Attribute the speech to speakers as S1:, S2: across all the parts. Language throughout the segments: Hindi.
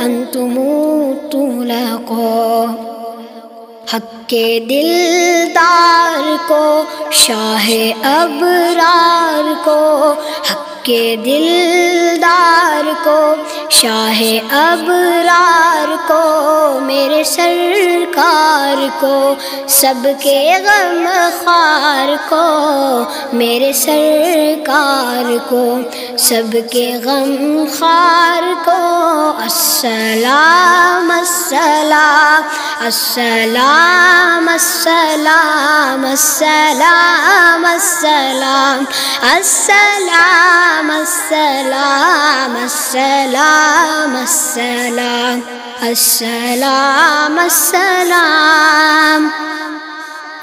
S1: अन तुलको लको हक दिलदार को शाह अबरार को हक दिलदार को शाह अबरार को मेरे सरकार को सबके गम खार को मेरे सरकार को सबके गम खार को अस्सलाम अस्सलाम अस्सलाम अस्सलाम अस्सलाम अस्सलाम अस्सलाम अस्सलाम अस्सलाम अस्सलाम अस्सलाम अस्सलाम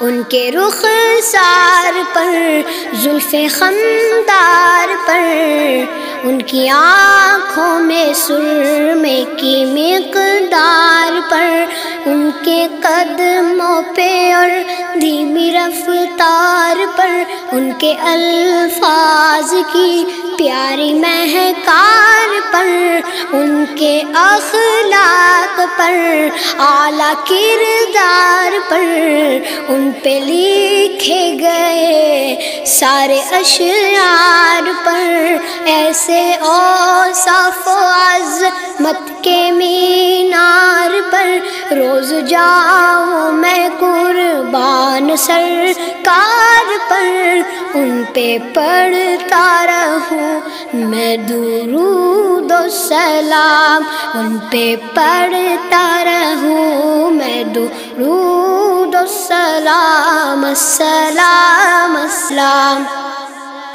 S1: उनके रुख सार पर, जुल्फ खमदार पर, उनकी आँखों में सुर में की मकदार पर, उनके और धीमी रफ्तार पर, उनके अल्फाज की प्यारी महकार पर, उनके अखलाक पर, आला किरदार पर उन पे लिखे गए सारे अशार पर, ऐसे ओ साफो अजमत के पर रोज जाऊँ मैं कुर्बान सरकार पर, उन पे पढ़ता रहूँ मैं दुरूद सलाम, उन पे पढ़ता रहूँ मैं दुरूद सलाम सलाम असलाम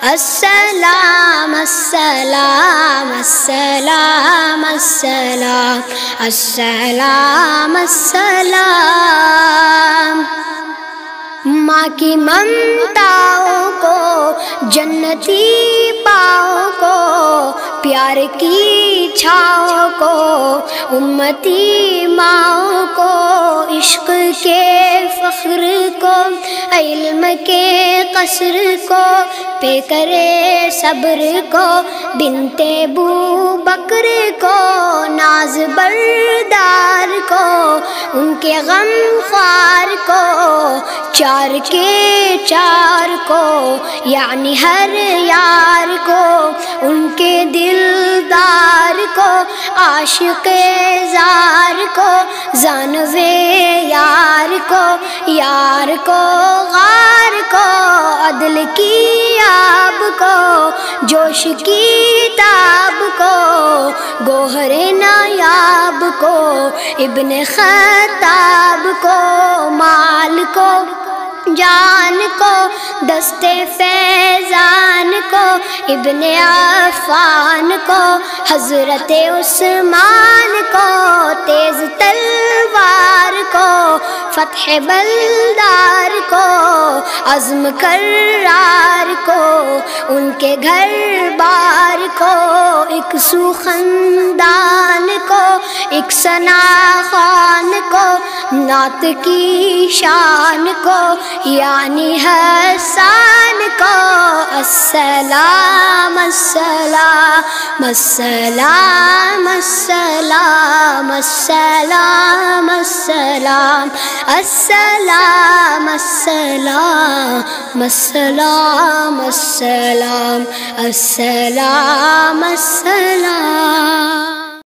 S1: अस्सलाम अस्सलाम अस्सलाम अस्सलाम अस्सलाम अस्सलाम माँ की ममताओं को, जन्नती पाओ को, प्यार की छाओ को, उम्मती माओ को, इश्क के फ़ख्र को, इल्म के कसर को पे करे सब्र को, बिनते बू बकर को, नाज बरदार को, उनके गम ख्वार को, चार के चार को, यानी हर यार को, उनके दिलदार को, आशिक जार को, जानवे यार को यार को, गार को, अदल की आब को, जोश की ताब को, गोहरे नायाब को, इब्न खताब को, माल को। जान को, दस्ते फैजान को, इबन अफ़ान को, हज़रत उस्मान को, तेज़ तलवार को, फतेह बलदार को, अज़्म करार को, उनके घर बार को, एक सुखनदान को, एक सना खान को नात की शान को यानी हसान को अस्सलाम अस्सलाम अस्सलाम अस्सलाम अस्सलाम अस्सलाम अस्सलाम अस्सलाम अस्सलाम अस्सलाम अस्सलाम अस्सलाम